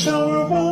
shower of